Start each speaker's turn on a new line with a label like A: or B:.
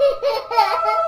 A: Oh!